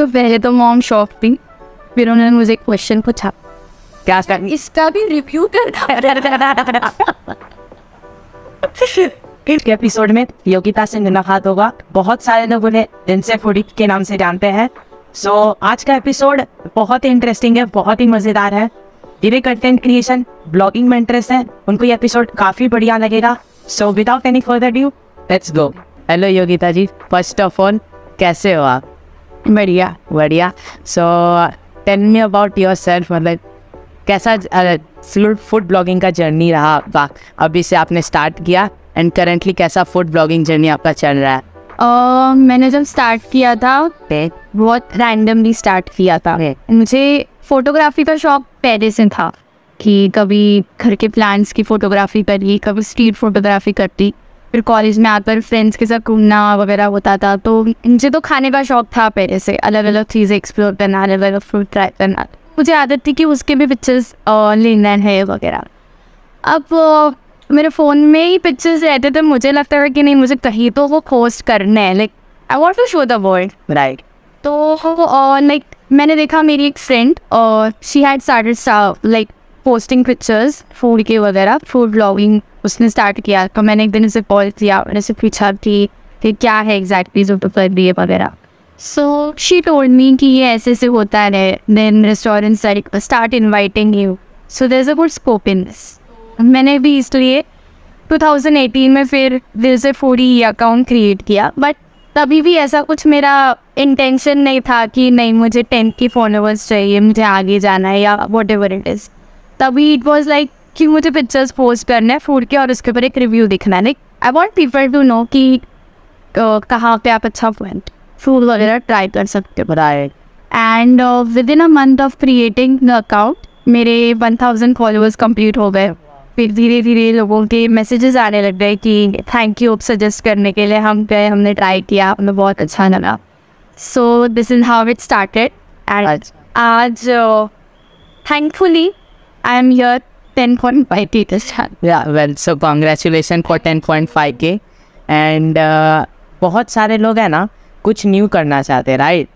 तो पहले तो मॉम शॉक थी फिर उन्होंने मुझे क्वेश्चन पूछा। क्या कर इसका भी रिव्यू इस एपिसोड में योगिता से मुलाकात होगा। बहुत सारे लोग उन्हें दिन से फूडी के नाम से जानते हैं। सो so, आज का एपिसोड बहुत ही इंटरेस्टिंग है बहुत ही मज़ेदार है। जिन्हें कंटेंट क्रिएशन ब्लॉगिंग में इंटरेस्ट है। उनको ये एपिसोड काफ़ी बढ़िया लगेगा। So without any further due let's go hello Yogita ji. First of all कैसे हो आप? बढ़िया बढ़िया। So tell me about yourself मतलब कैसा फ़ूड ब्लॉगिंग का जर्नी रहा आपका? अभी से आपने स्टार्ट किया एंड करेंटली कैसा फ़ूड ब्लॉगिंग जर्नी आपका चल रहा है? अह, मैंने जब स्टार्ट किया था बहुत रैंडमली स्टार्ट किया था। मुझे फोटोग्राफी का शौक पहले से था कि कभी घर के प्लांट्स की फोटोग्राफी करी कभी स्ट्रीट फोटोग्राफी करती। फिर कॉलेज में आकर फ्रेंड्स के साथ घूमना वगैरह होता था तो मुझे तो खाने का शौक था पहले से। अलग अलग चीज़ें एक्सप्लोर करना अलग अलग फ्रूट ट्राई करना। मुझे आदत थी कि उसके भी पिक्चर्स लेना है वगैरह। अब मेरे फ़ोन में ही पिक्चर्स रहते थे, मुझे लगता है कि नहीं, मुझे कहीं तो वो पोस्ट करना है like I want to show the world right तो लाइक मैंने देखा मेरी एक फ्रेंड और she had started like posting pictures food के वगैरह फ़ूड ब्लॉगिंग उसने स्टार्ट किया। तो मैंने एक दिन उसे कॉल किया, मैंने उसे पूछा कि कि क्या है एग्जैक्टली जो तो कर रही वगैरह। सो शी टोल्ड मी कि ये ऐसे ऐसे होता है then restaurant start inviting you so there is a good scope in this मैंने भी इसलिए 2018 में फिर दिल से फूडी अकाउंट क्रिएट किया। बट तभी भी ऐसा कुछ मेरा इंटेंशन नहीं था कि नहीं, मुझे टेन की फॉलोअर्स चाहिए, मुझे आगे जाना है या वॉट एवर इट इज़ तभी इट वॉज़ लाइक कि मुझे पिक्चर्स पोस्ट करना है फ़ूड के और उसके ऊपर एक रिव्यू दिखना है। Like I want people to know कि कहाँ पे आप अच्छा पॉइंट फ़ूड वगैरह ट्राई कर सकते हो। And within a month of creating account मेरे 1000 फॉलोअर्स कंप्लीट हो गए। फिर धीरे धीरे लोगों के मैसेजेस आने लग गए कि थैंक यू सजेस्ट करने के लिए हम गए हमने ट्राई किया हमें बहुत अच्छा लगा। So this is how it started and. आज थैंकफुली फाइव टीचर्स या well so congratulation for ten point five के एंड uh, बहुत सारे लोग हैं ना कुछ न्यू करना चाहते हैं right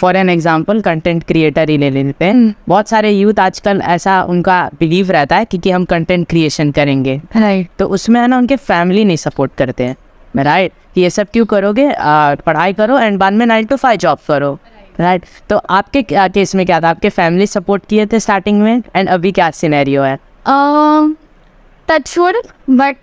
for an example content creator ही ले लेते हैं। हम्म। बहुत सारे यूथ आजकल ऐसा उनका बिलीव रहता है कि, कि हम कंटेंट क्रिएशन करेंगे। राइट तो उसमें है ना उनके फैमिली नहीं सपोर्ट करते हैं। राइट ये सब क्यों करोगे? पढ़ाई करो एंड बाद में नाइन टू फाइव जॉब करो। राइट तो आपके केस में क्या था? आपके फैमिली सपोर्ट किए थे स्टार्टिंग में? एंड अभी क्या सिनेरियो है? टचवुड बट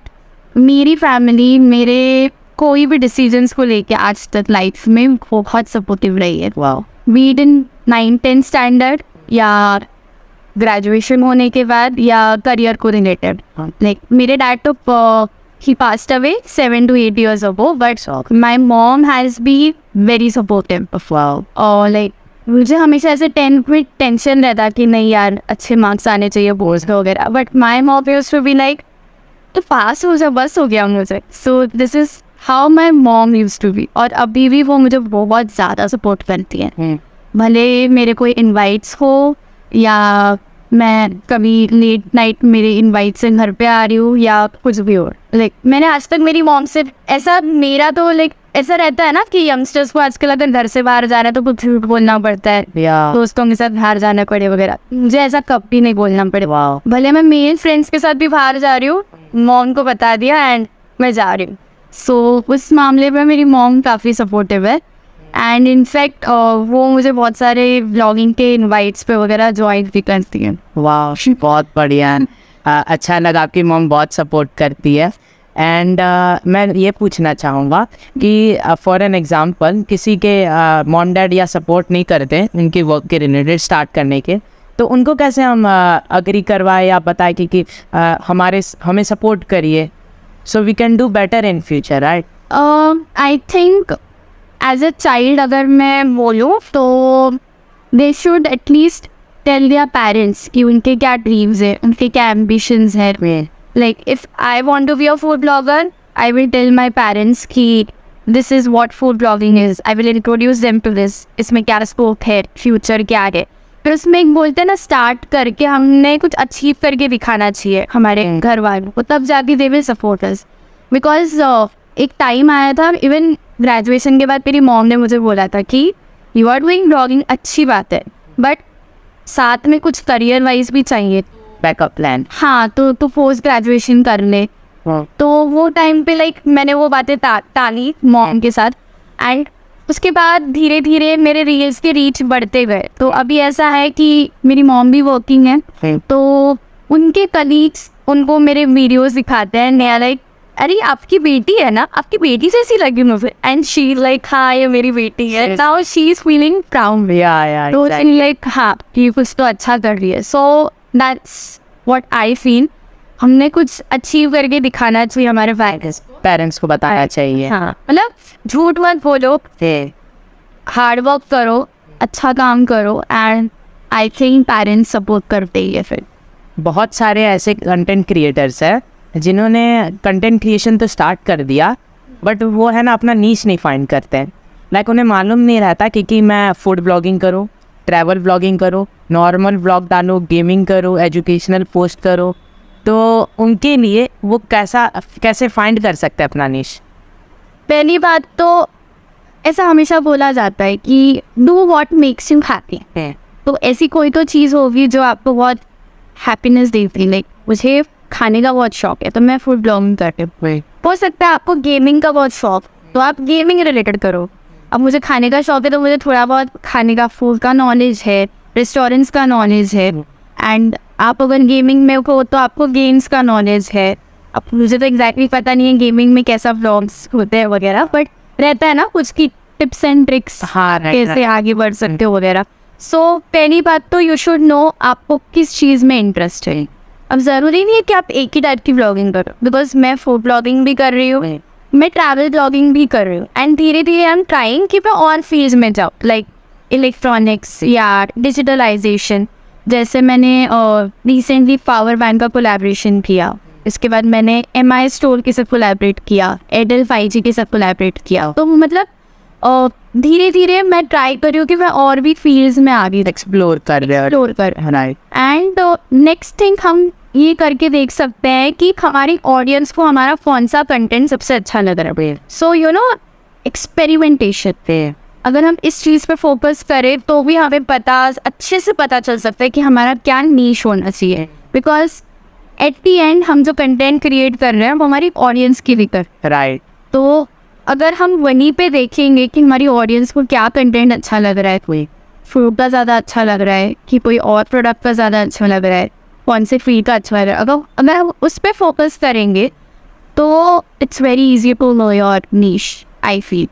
मेरी फैमिली मेरे कोई भी डिसीजंस को लेके आज तक लाइफ में बहुत सपोर्टिव रही है। Wow be it in nine tenth standard या ग्रेजुएशन होने के बाद या करियर को रिलेटेड हाँ। लाइक मेरे डैड तो he passed away seven to eight years ago but my mom has be very supportive wow और लाइक मुझे हमेशा ऐसे टेंथ में टेंशन रहता कि नहीं यार अच्छे मार्क्स आने चाहिए बोर्ड्स में वगैरह। But my mom use to be like तो पास हो जाए बस हो गया मुझे। So this is how my mom use to be और अभी भी वो मुझे बहुत ज़्यादा सपोर्ट करती है। भले मेरे कोई इन्वाइट्स हो या मैं कभी लेट नाइट मेरे इनवाइट से घर पे आ रही हूँ या कुछ भी और लाइक मैंने आज तक मेरी मॉम से ऐसा मेरा तो लाइक ऐसा रहता है ना कि यंगस्टर्स को आजकल अगर घर से बाहर जाना है तो कुछ भी बोलना पड़ता है। दोस्तों के साथ बाहर जाना पड़े वगैरह। मुझे ऐसा कभी नहीं बोलना पड़े। भले मैं मेल फ्रेंड्स के साथ भी बाहर जा रही हूँ मॉम को बता दिया एंड मैं जा रही हूँ। सो so, उस मामले में मेरी मॉम काफ़ी सपोर्टिव है। एंड इनफैक्ट वो मुझे बहुत सारे ब्लॉगिंग के इनवाइट्स पे वगैरह ज्वाइन भी करती हैं। वाह बहुत बढ़िया। है अच्छा लगा आपकी मॉम बहुत सपोर्ट करती है। एंड uh, मैं ये पूछना चाहूँगा कि फॉर एन एग्जांपल किसी के मॉम uh, डैड या सपोर्ट नहीं करते उनके वर्क के रिलेटेड स्टार्ट करने के तो उनको कैसे हम अग्री करवाएँ या बताएँ कि, कि आ, हमारे हमें सपोर्ट करिए। So we can do better in future right I think as a child अगर मैं बोलूँ तो they should at least tell their parents कि उनके क्या ड्रीम्स है उनके क्या एम्बिशंस है। Like if I want to be a food blogger I will tell my parents ki this is what food blogging is. I will introduce them to this. इसमें क्या scope है फ्यूचर क्या है। फिर उसमें एक बोलते हैं ना स्टार्ट करके हमने कुछ अचीव करके दिखाना चाहिए हमारे घर वालों को। तब जाके they will support us because एक टाइम आया था इवन ग्रेजुएशन के बाद मेरी मॉम ने मुझे बोला था कि यू आर डूइंग ब्लॉगिंग अच्छी बात है बट साथ में कुछ करियर वाइज भी चाहिए। बैकअप प्लान हाँ तो तो पोस्ट ग्रेजुएशन कर ले तो वो टाइम पे लाइक मैंने वो बातें टा, टाली मॉम के साथ। एंड उसके बाद धीरे धीरे मेरे रील्स के रीच बढ़ते गए। तो अभी ऐसा है कि मेरी मॉम भी वर्किंग है। तो उनके कलीग्स उनको मेरे वीडियोस दिखाते हैं नया लाइक अरे आपकी बेटी है ना? आपकी बेटी जैसी लगी मुझे एंड शी लाइक हाँ ये मेरी बेटी है। Now she is feeling proud yeah yeah तो लाइक हाँ कि कुछ तो अच्छा कर रही है। So that's what I feel हमने कुछ अचीव करके दिखाना चाहिए हमारे पेरेंट्स पेरेंट्स को बताना चाहिए। हाँ मतलब झूठ मत बोलो। हार्ड वर्क करो अच्छा काम करो and I think parents support करते ही है फिर। बहुत सारे ऐसे कंटेंट क्रिएटर्स हैं। जिन्होंने कंटेंट क्रिएशन तो स्टार्ट कर दिया बट वो है ना अपना नीच नहीं फाइंड करते। हैं लाइक उन्हें मालूम नहीं रहता कि, कि मैं फ़ूड ब्लॉगिंग करूँ ट्रैवल ब्लॉगिंग करो नॉर्मल ब्लॉग डालो गेमिंग करो एजुकेशनल पोस्ट करो। तो उनके लिए वो कैसा कैसे फाइंड कर सकते हैं अपना नीच पहली बात तो ऐसा हमेशा बोला जाता है कि do what makes you happy तो ऐसी कोई तो चीज़ होगी जो आपको बहुत हैप्पीनेस देती है। लाइक मुझे खाने का बहुत शौक है तो मैं फ़ूड ब्लॉगिंग करती हूँ। हो सकता है आपको गेमिंग का बहुत शौक तो आप गेमिंग रिलेटेड करो। अब मुझे खाने का शौक है तो मुझे थोड़ा बहुत खाने का फ़ूड का नॉलेज है रेस्टोरेंट्स का नॉलेज है एंड आप अगर गेमिंग में हो तो आपको गेम्स का नॉलेज है। अब मुझे तो एग्जैक्टली पता नहीं है गेमिंग में कैसा ब्लॉग्स होते हैं वगैरह बट रहता है ना कुछ की टिप्स एंड ट्रिक्स हाँ कैसे आगे बढ़ सकते हो वगैरह। सो पहली बात तो यू शुड नो आपको किस चीज़ में इंटरेस्ट है। अब ज़रूरी नहीं है कि आप एक ही टाइप की ब्लॉगिंग करो बिकॉज़ मैं फ़ूड ब्लॉगिंग भी कर रही हूँ मैं ट्रैवल ब्लॉगिंग भी कर रही हूँ एंड धीरे धीरे आई एम ट्राइंग कि मैं और फ़ील्ड में जाऊँ लाइक इलेक्ट्रॉनिक्स या डिजिटलाइजेशन जैसे मैंने रिसेंटली पावर बैंक का कोलेब्रेशन किया इसके बाद मैंने एम आई स्टोर के साथ कोलेबरेट किया एयरटेल फाइव जी के साथ कोलेबरेट किया तो मतलब धीरे धीरे मैं ट्राई कर रही हूँ कि मैं और भी फील्ड्स में आगे एक्सप्लोर कर रहे एक्सप्लोर कर एंड नेक्स्ट थिंग हम ये करके देख सकते हैं कि हमारी ऑडियंस को हमारा कौन सा कंटेंट सबसे अच्छा लग रहा है। सो यू नो एक्सपेरिमेंटेशन पे। अगर हम इस चीज़ पे फोकस करें तो भी हमें पता अच्छे से पता चल सकता है कि हमारा क्या नीच होना चाहिए। बिकॉज़ एट दी एंड हम जो कंटेंट क्रिएट कर रहे हैं वो हमारी ऑडियंस की लिए कर राइट तो अगर हम वहीं पे देखेंगे कि हमारी ऑडियंस को क्या कंटेंट अच्छा लग रहा है, कोई फ्रूट का ज़्यादा अच्छा लग रहा है कि कोई और प्रोडक्ट का ज़्यादा अच्छा लग रहा है, कौन से फ़ीड का अच्छा लग रहा है। अगर अगर हम उस पर फोकस करेंगे तो it's very easy to know your niche I feel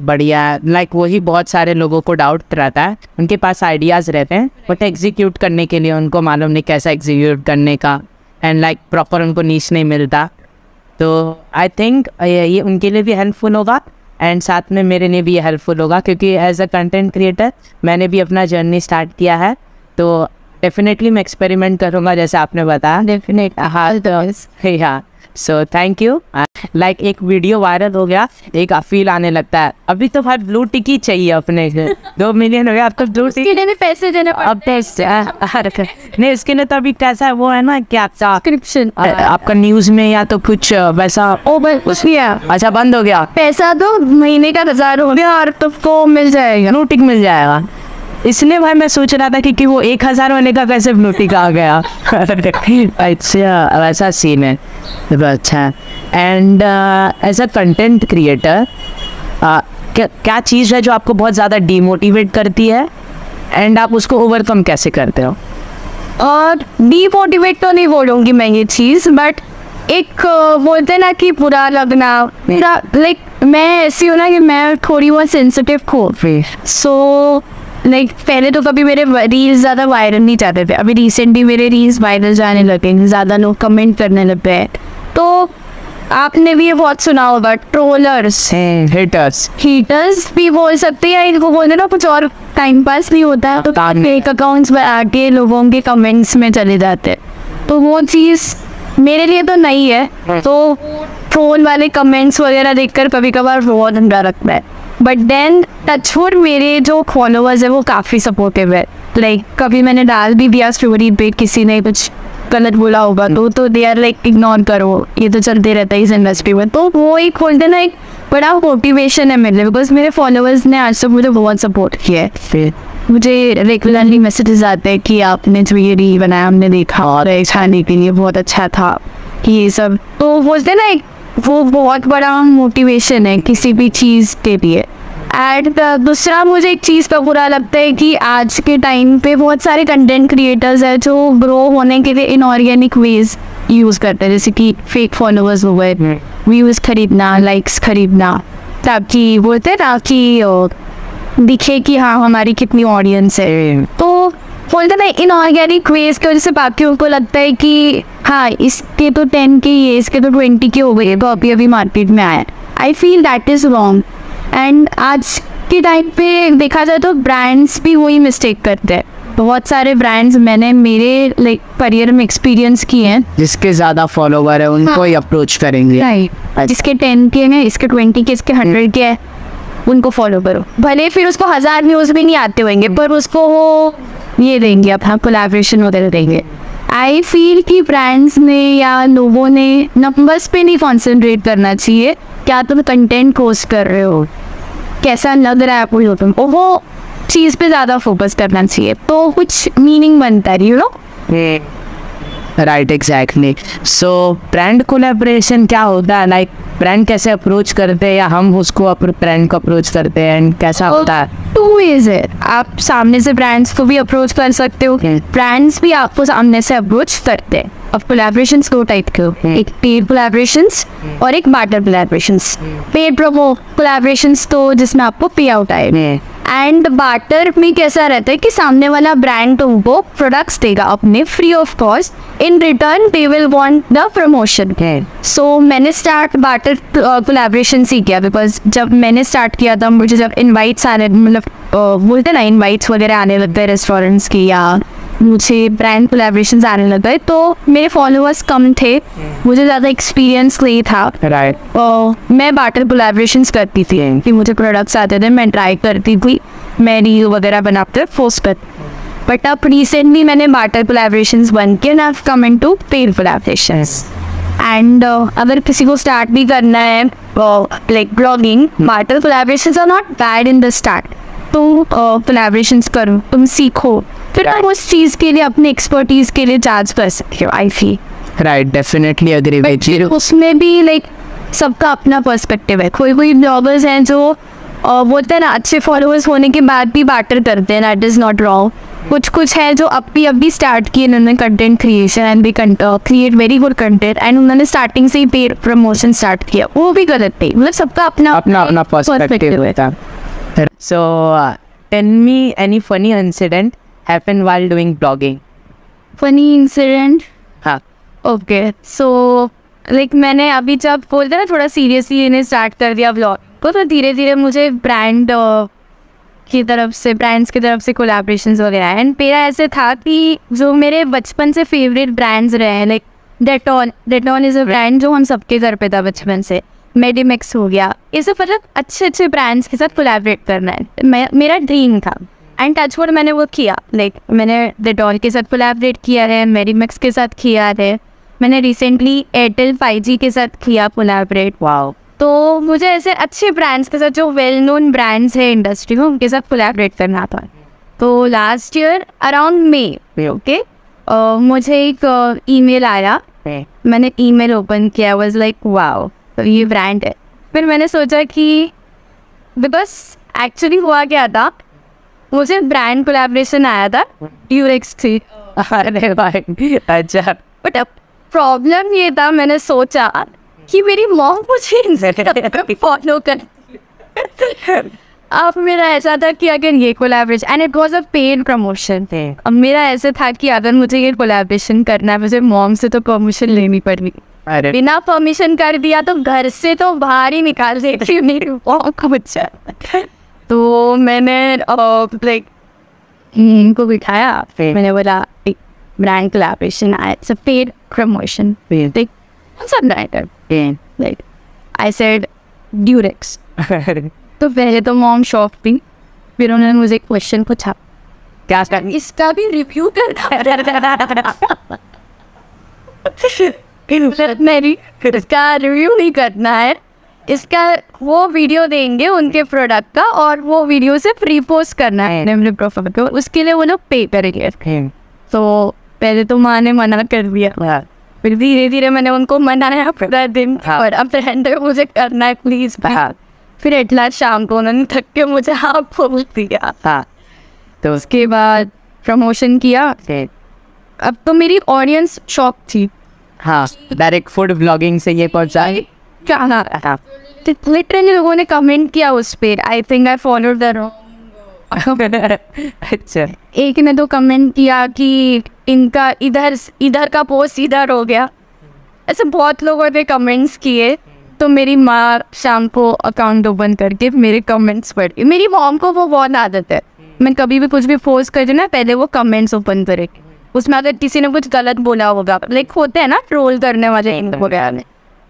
बढ़िया। लाइक वही बहुत सारे लोगों को डाउट रहता है। उनके पास आइडियाज़ रहते हैं बट एग्जीक्यूट करने के लिए उनको मालूम नहीं कैसा एग्जीक्यूट करने का। एंड लाइक प्रॉपर उनको नीच नहीं मिलता। तो आई थिंक ये, ये उनके लिए भी हेल्पफुल होगा एंड साथ में मेरे लिए भी ये हेल्पफुल होगा क्योंकि एज अ कंटेंट क्रिएटर मैंने भी अपना जर्नी स्टार्ट किया है। तो डेफिनेटली मैं एक्सपेरिमेंट करूँगा जैसे आपने बताया। डेफिनेट हाँ तो yeah so thank you like एक वीडियो वायरल हो गया एक फील आने लगता है। अभी तो भाई ब्लू टिक ही चाहिए अपने दो मिलियन हो गया तो ब्लू टिक भी पैसे देने अब नहीं इसके लिए तो अभी कैसा है वो है ना कि आपका सब्सक्रिप्शन आपका न्यूज़ में या तो कुछ वैसा ओ बस कुछ भी है अच्छा बंद हो गया। पैसा तो महीने का हज़ार हो गया और तुमको मिल जाएगा। ब्लू टिक मिल जाएगा। इसलिए भाई मैं सोच रहा था कि, कि वो एक हज़ार होने का कैसे ब्लू टिक आ गया। अच्छा वैसा सीन है। अच्छा and as a content creator क्या क्या चीज़ है जो आपको बहुत ज़्यादा डीमोटिवेट करती है? एंड आप उसको ओवरकम कैसे करते हो? और डीमोटिवेट तो नहीं बोलूँगी मैं ये चीज़ बट एक बोलते ना कि बुरा लगना पूरा लाइक मैं ऐसी हूँ ना कि मैं थोड़ी बहुत सेंसिटिव खो सो लाइक पहले तो कभी मेरे रील्स ज़्यादा वायरल नहीं जाते थे। अभी रिसेंटली मेरे रील्स वायरल जाने लगे ज़्यादा लोग कमेंट करने लग गए तो आपने भी ये बहुत सुना होगा ट्रोलर्स हिटर्स हीटर्स भी बोल सकते हैं इनको बोलते ना कुछ और टाइम पास नहीं होता। है तो फेक अकाउंट्स बना आके लोगों के कमेंट्स में चले जाते हैं। तो वो चीज़ मेरे लिए तो नहीं है। तो ट्रोल वाले कमेंट्स वगैरह देखकर कभी कभार बहुत अंडा रखता है। बट देन टचवुड मेरे जो फॉलोअर्स है वो काफ़ी सपोर्टिव है। लाइक like, कभी मैंने डाल भी दिया स्टोरी पे किसी ने कुछ गलत बोला होगा तो तो दे आर लाइक इग्नोर करो। ये तो चलते रहता है इस इंडस्ट्री में। तो वो एक खोलते ना एक बड़ा मोटिवेशन है मेरे बिकॉज़ मेरे फॉलोअर्स ने आज तक मुझे बहुत सपोर्ट किया है। मुझे रेगुलरली मैसेजेस आते हैं कि आपने जो ये रील बनाया हमने देखा और खाने के लिए बहुत अच्छा था कि ये सब। तो बोलते ना एक वो बहुत बड़ा मोटिवेशन है किसी भी चीज़ के लिए। एंड दूसरा मुझे एक चीज़ का बुरा लगता है कि आज के टाइम पे बहुत सारे कंटेंट क्रिएटर्स हैं जो ग्रो होने के लिए इनऑर्गेनिक वेज यूज़ करते हैं। जैसे कि फेक फॉलोअर्स हो गए व्यूज़ खरीदना लाइक्स खरीदना ताकि बोलते हैं ना कि दिखे कि हाँ हमारी कितनी ऑडियंस है। तो बोलते ना इनऑर्गेनिक वेज की वजह से बाकी को लगता है कि हाँ इसके तो टेन के ये इसके तो ट्वेंटी के हो गए तो अभी अभी मार्केट में आया I feel that is wrong and आज के टाइम पे देखा जाए तो ब्रांड्स भी वही मिस्टेक करते हैं। बहुत सारे ब्रांड्स मैंने मेरे लाइक करियर में एक्सपीरियंस किए हैं। जिसके ज़्यादा फॉलोवर है उनको हाँ। ही अप्रोच करेंगे। राइट जिसके टेन के हैं इसके ट्वेंटी के इसके हंड्रेड के हैं उनको फॉलो करो। भले फिर उसको हज़ार व्यूज़ भी नहीं आते होंगे पर उसको वो ये देंगे अपना कोलेब्रेशन वगैरह देंगे। आई फील कि ब्रांड्स ने या लोगों ने नंबर्स पे नहीं कॉन्सेंट्रेट करना चाहिए। क्या तुम कंटेंट पोस्ट कर रहे हो? कैसा लग रहा है आपको जो तुम? वो चीज़ पे ज़्यादा फोकस करना चाहिए। तो कुछ मीनिंग बनता है you know right exactly so brand collaboration क्या होता है? लाइक ब्रांड कैसे अप्रोच करते हैं या हम उसको ब्रांड को अप्रोच करते हैं? And कैसा होता है? टू वेज है. आप सामने से ब्रांड्स को भी अप्रोच कर सकते हो. Okay. ब्रांड्स भी आपको सामने से अप्रोच करते हैं. अब कोलैबोरेशंस दो टाइप के एक पेड कोलैबोरेशंस और एक barter collaborations paid promo collaborations तो जिसमें आपको पे आउट आए एंड बाटर में कैसा रहता है कि सामने वाला ब्रांड तुमको प्रोडक्ट्स देगा अपने free of cost in return they will want the promotion so मैंने स्टार्ट बाटर कोलेब्रेशन से किया बिकॉज़ जब मैंने स्टार्ट किया था मुझे जब इनवाइट्स आने मतलब बोलते ना इनवाइट्स वगैरह आने लगते हैं रेस्टोरेंट्स की या मुझे ब्रांड कोलेब्रेशन आने लग गए तो मेरे फॉलोअर्स कम थे। मुझे ज़्यादा एक्सपीरियंस नहीं था। राइट अ, मैं बाटर कोलेब्रेशन करती थी। कि मुझे प्रोडक्ट्स आते थे मैं ट्राई करती थी। मैं रील वगैरह बनाते पोस्ट कर बट अब रिसेंटली मैंने बाटर कोलेब्रेशन बन के ना come into paid collaborations and अगर किसी को स्टार्ट भी करना है like blogging barter collaboration are not bad in the start तुम कोलैबोरेशंस करो तुम सीखो। फिर आप उस चीज़ के लिए अपने एक्सपर्टीज के लिए चार्ज कर सकते हो I feel right definitely agree with you उसमें भी लाइक सबका अपना पर्सपेक्टिव है। कोई कोई ब्लॉगर्स हैं जो अ, बोलते हैं ना अच्छे फॉलोअर्स होने के बाद भी बाटर करते हैं दैट इज़ नॉट रॉन्ग कुछ कुछ है जो अभी अभी स्टार्ट किए इन्होंने content creation and they create very good content and उन्होंने स्टार्टिंग से ही पेड प्रमोशन स्टार्ट किया। वो भी गलत नहीं मतलब सबका अपना अपना अपना पर्सपेक्टिव है। है so tell me any funny incident happen while doing blogging funny incident हाँ। ओके सो लाइक मैंने अभी जब बोलते ना थोड़ा सीरियसली इन्हें स्टार्ट कर दिया ब्लॉग को तो धीरे धीरे मुझे ब्रांड की तरफ़ से ब्रांड्स की तरफ़ से कोलैबोरेशन वगैरह एंड मेरा ऐसे था कि जो मेरे बचपन से फेवरेट ब्रांड्स रहे हैं like Dettol Dettol is a brand जो हम सबके घर पे था बचपन से। मेडिमिक्स हो गया। ये सब मतलब अच्छे अच्छे ब्रांड्स के साथ कोलैबोरेट करना है। मेरा ड्रीम था। एंड टचवुड मैंने वो किया। लाइक like, मैंने डेटॉल के साथ कोलैबोरेट किया है मेडिमिक्स के साथ किया है। मैंने रिसेंटली एयरटेल फाइव के साथ किया कोलैबोरेट वाओ तो मुझे ऐसे अच्छे ब्रांड्स के साथ जो वेल नोन ब्रांड्स है इंडस्ट्री में उनके साथ कोलैबोरेट करना था। तो last year around May okay मुझे एक ई ईमेल आया। मैंने ईमेल ओपन किया वाज लाइक वाओ तो ये ब्रांड है। फिर मैंने सोचा कि बिकॉज़ एक्चुअली हुआ क्या था मुझे ब्रांड कोलैबोरेशन आया था ड्यूरेक्स थी। अरे भाई अच्छा। बट प्रॉब्लम ये था मैंने सोचा कि मेरी मॉम मुझे फॉलो कर अब मेरा ऐसा था कि अगर ये collaboration and it was a paid promotion अब मेरा ऐसे था कि अगर मुझे ये कोलैबोरेशन करना है मुझे मॉम से तो परमिशन लेनी पड़नी बिना परमिशन कर दिया तो घर से तो बाहर ही निकाल देती मेरी मॉम को। बच्चा तो मैंने लाइक इनको बिठाया फिर? मैंने बोला ब्रांड कोलैबोरेशन आया it's a paid promotion like like I said तो पहले तो मॉम शॉप थी फिर उन्होंने मुझे क्वेश्चन पूछा। क्या इसका भी रिव्यू करना मेरी इसका रिव्यू नहीं करना है। इसका वो वीडियो देंगे उनके प्रोडक्ट का और वो वीडियो से फ्री पोस्ट करना है। मेरे प्रोफ़ाइल पे उसके लिए वो लोग पे करेंगे। तो पहले तो माँ ने मना कर दिया। हाँ, फिर धीरे धीरे मैंने उनको मनाया पूरा दिन हाँ। और अब फ्रेंड मुझे करना है प्लीज़ हाँ, फिर एटला शाम को उन्होंने थक के मुझे हाँ बोल दिया। हाँ। तो उसके उसके बाद प्रमोशन किया। अब तो मेरी ऑडियंस शॉक थी। हाँ। डायरेक्ट फ़ूड ब्लॉगिंग से ये पहुँचा। क्या ना हाँ लिटरली लोगों ने कमेंट किया उस पर I think I follow the अच्छा। एक ने तो कमेंट किया कि इनका इधर इधर का पोस्ट इधर हो गया। ऐसे बहुत लोगों ने कमेंट्स किए। तो मेरी माँ शाम को अकाउंट ओपन करके मेरे कमेंट्स पढ़ी मेरी मॉम को वो बहुत आदत है। मैं कभी भी कुछ भी पोस्ट कर हूँ ना पहले वो कमेंट्स ओपन करेगी। उसमें अगर किसी ने कुछ गलत बोला होगा लाइक होते हैं ना ट्रोल करने वाले इन वगैरह में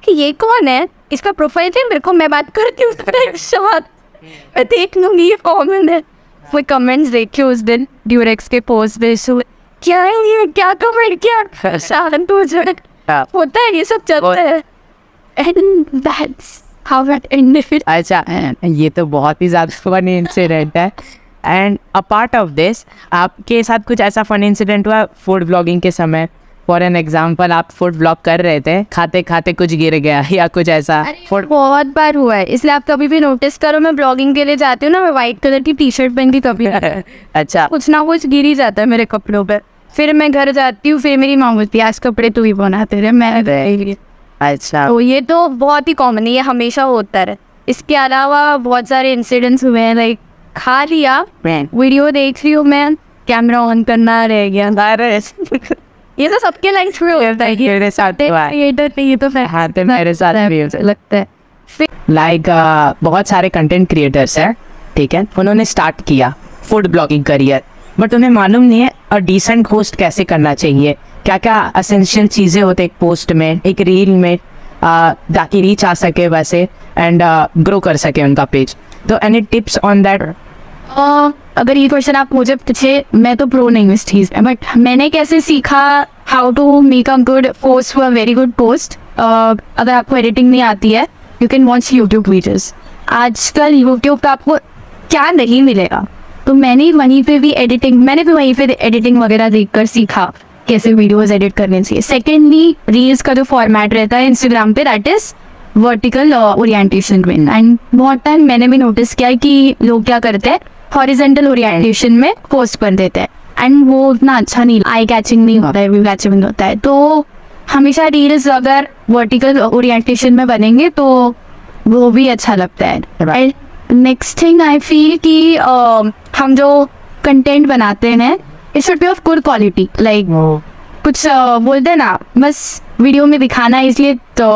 कि ये कौन है? इसका प्रोफ़ाइल है मेरे को मैं बात करती हूँ मैं देख लूँगी ये कॉमन है। वो कमेंट्स देखे उस दिन ड्यूरेक्स के पोस्ट पे सो क्या है ये? क्या कमेंट क्या? शांत हो हाँ। होता है ये सब चलता है। And that's how that ended अच्छा ये तो बहुत ही ज़्यादा फनी इंसिडेंट है। And a part of this आपके साथ कुछ ऐसा फन इंसिडेंट हुआ फ़ूड ब्लॉगिंग के समय? फॉर एन एग्ज़ाम्पल आप फ़ूड ब्लॉग कर रहे थे खाते खाते कुछ गिर गया या कुछ ऐसा। फ़ूड बहुत बार हुआ है। इसलिए आप कभी भी नोटिस करो मैं ब्लॉगिंग के लिए जाती हूँ ना मैं व्हाइट कलर की टी शर्ट पहन के कभी अच्छा। कुछ ना कुछ गिर ही जाता है मेरे कपड़ों पर फिर मैं घर जाती हूँ फिर मेरी माँ बोलती है आज कपड़े तू ही बनाते रहे मैं अच्छा। तो ये तो बहुत ही कॉमन है ये हमेशा होता है इसके अलावा बहुत सारे इंसिडेंट्स हुए हैं लाइक खा लिया वीडियो देख रही हूँ मैं कैमरा ऑन करना रह गया। ये तो सबके लाइफ में होता है। ये मेरे साथ हुआ है। क्रिएटर पे ये तो हाँ, तो मेरे साथ भी होता। लगता है। लाइक बहुत सारे कंटेंट क्रिएटर्स हैं ठीक है? उन्होंने स्टार्ट किया फ़ूड ब्लॉगिंग करियर बट उन्हें मालूम नहीं है और डिसेंट पोस्ट कैसे करना चाहिए? क्या क्या असेंशियल चीज़ें होते एक पोस्ट में एक रील में ताकि रीच आ सके वैसे एंड ग्रो कर सके उनका पेज तो एनी टिप्स ऑन दैट अगर ये क्वेश्चन आप मुझे पूछे, मैं तो प्रो नहीं हूँ इस चीज़ में बट मैंने कैसे सीखा how to make a good post for very good post अगर आपको एडिटिंग नहीं आती है you can watch YouTube videos आजकल यूट्यूब पे आपको क्या नहीं मिलेगा? तो मैंने वहीं पे भी एडिटिंग मैंने भी वहीं पे एडिटिंग वगैरह देखकर सीखा कैसे वीडियोस एडिट करने चाहिए। सेकेंडली रील्स का जो फॉर्मेट रहता है इंस्टाग्राम पे that is vertical orientation and बहुत टाइम मैंने भी नोटिस किया कि लोग क्या करते हैं हॉरिजेंटल ओरिएंटेशन में पोस्ट कर देते हैं। एंड वो उतना अच्छा नहीं आई कैचिंग नहीं होता है व्यू कैचिंग नहीं होता है। तो हमेशा रील्स अगर वर्टिकल ओरिएंटेशन में बनेंगे तो वो भी अच्छा लगता है। नेक्स्ट थिंग आई फील कि हम जो कंटेंट बनाते हैं it should be of good quality like कुछ बोलते हैं ना बस वीडियो में दिखाना इसलिए तो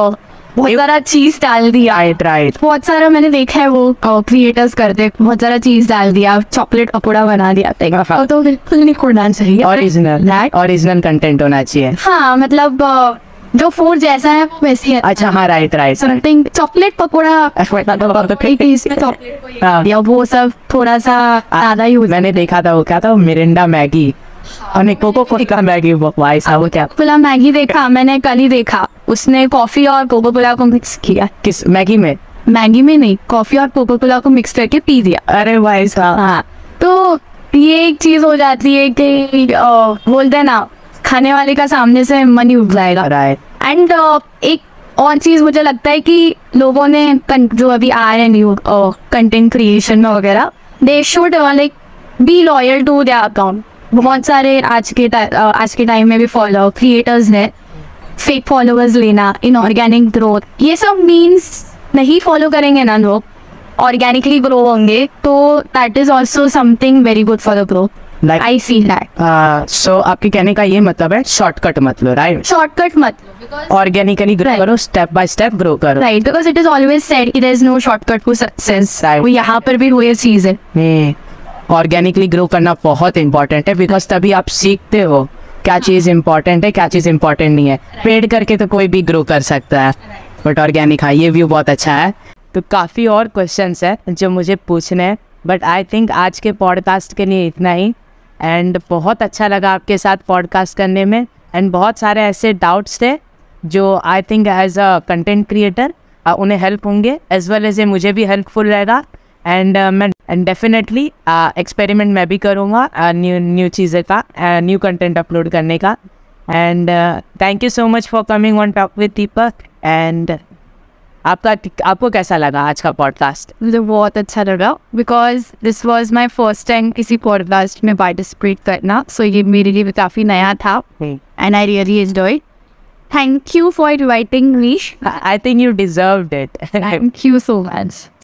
बहुत सारा चीज़ डाल दिया। राइट राइट बहुत सारा मैंने देखा है वो क्रिएटर्स करते बहुत सारा चीज़ डाल दिया चॉकलेट पकौड़ा बना दिया। हाँ। तो, बिल्कुल नहीं करना चाहिए। ओरिजिनल ओरिजिनल कंटेंट होना चाहिए। हाँ मतलब जो फ़ूड जैसा है वो वैसे ही अच्छा हाँ right right something chocolate pakora. हाँ। या वो सब थोड़ा सा ज़्यादा यूज़ मैंने देखा था वो क्या था मिरिंडा मैगी और कोको कोला का मैगी वो भाई साहब वो क्या? कोला मैगी देखा मैंने कल ही देखा। उसने कॉफ़ी और कोको कोला को मिक्स किया। किस मैगी में? मैगी में नहीं कॉफ़ी और कोको कोला को मिक्स करके पी दिया। अरे भाई साहब। हाँ तो ये एक चीज़ हो जाती है कि बोलते हैं ना खाने वाले का सामने से मन ही उग जाएगा एंड एक और चीज़ मुझे लगता है कि लोगों ने जो अभी आ रहे न्यू कंटेंट क्रिएशन में वगैरह they should like be loyal to their account बहुत सारे आज के आज के टाइम में भी फॉलो क्रिएटर्स हैं। फेक फॉलोअर्स लेना इनऑर्गेनिक ग्रोथ ये सब मीन्स नहीं फॉलो करेंगे ना लोग ऑर्गेनिकली ग्रो होंगे तो that is also something very good for the growth I feel that so आपके कहने का ये मतलब है शॉर्टकट मतलब राइट शॉर्टकट मत ऑर्गेनिकली ग्रो करो स्टेप बाय स्टेप ग्रो करो। Right because it is always said कि there is no shortcut to success वो यहाँ पर भी हुई चीज़ है ऑर्गेनिकली ग्रो करना बहुत इंपॉर्टेंट है बिकॉज़ तभी आप सीखते हो। क्या चीज़ इंपॉर्टेंट है, क्या चीज़ इंपॉर्टेंट नहीं है। पेड करके तो कोई भी ग्रो कर सकता है। बट ऑर्गेनिक हाँ ये व्यू बहुत अच्छा है। तो काफ़ी और क्वेश्चन है जो मुझे पूछने हैं। बट आई थिंक आज के पॉडकास्ट के लिए इतना ही। एंड बहुत अच्छा लगा आपके साथ पॉडकास्ट करने में। एंड बहुत सारे ऐसे डाउट्स थे जो I think as a content creator उन्हें हेल्प होंगे। एज वेल एज ए मुझे भी हेल्पफुल रहेगा। एंड मैं एंड डेफिनेटली एक्सपेरिमेंट मैं भी करूँगा न्यू न्यू चीज़ें का न्यू कंटेंट अपलोड करने का. And thank you so much for coming on talk with Deepak and आपका आपको कैसा लगा आज का पॉडकास्ट मुझे बहुत अच्छा लगा because this was my first time किसी पॉडकास्ट में पार्टिसिपेट करना सो ये मेरे लिए काफ़ी नया था. And I really enjoy thank you for inviting me I think you deserved it. Thank you so much